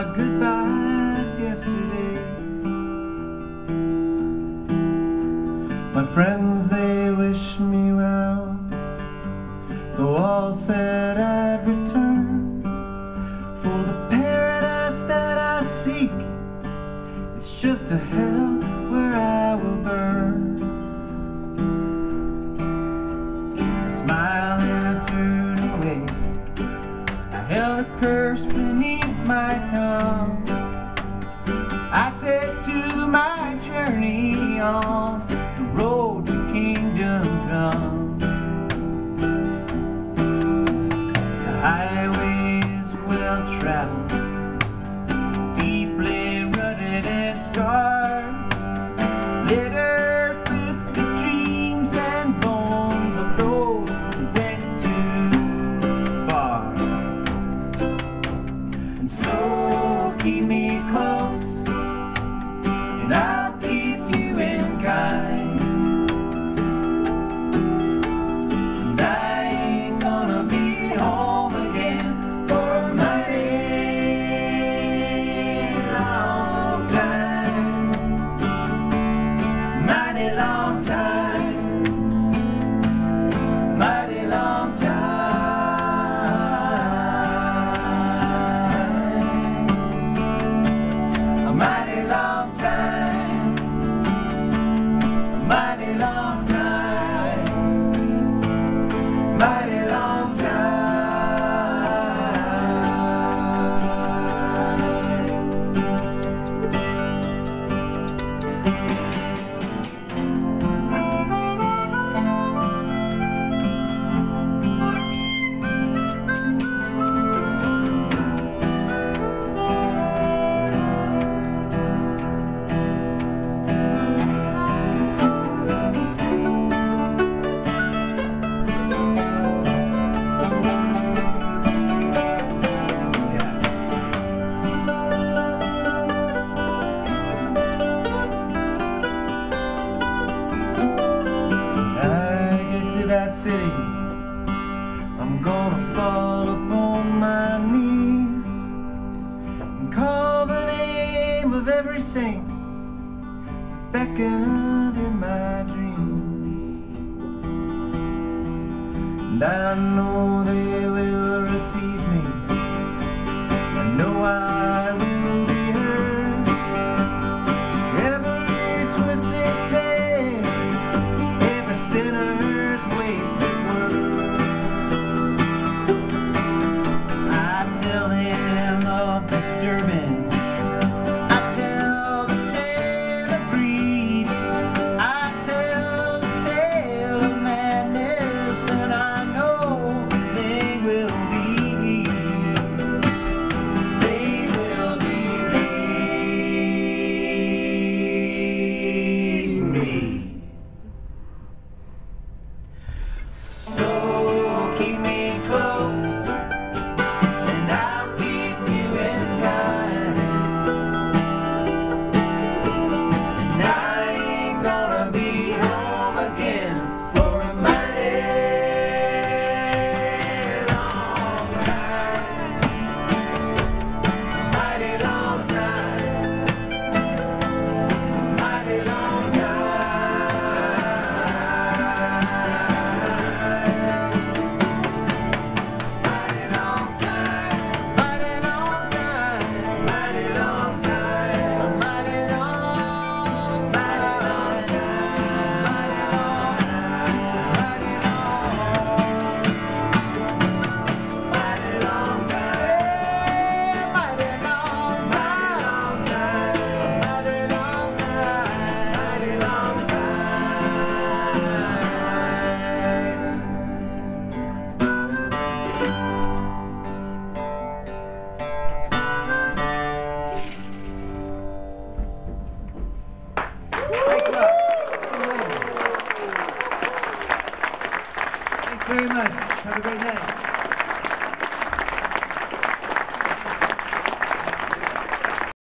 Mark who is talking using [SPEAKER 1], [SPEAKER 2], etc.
[SPEAKER 1] our goodbyes yesterday. My friends, they wish me well, though all said I'd return for the paradise that I seek. It's just a hell where I will burn. A smile and a turn away. I held a curve. The highway is well traveled, deeply rutted and scarred, littered with the dreams and bones of those who went too far. And so keep me close, city, I'm gonna fall upon my knees and call the name of every saint beckoned in my dreams. And I know they will receive me. I know I of very much. Have a great night.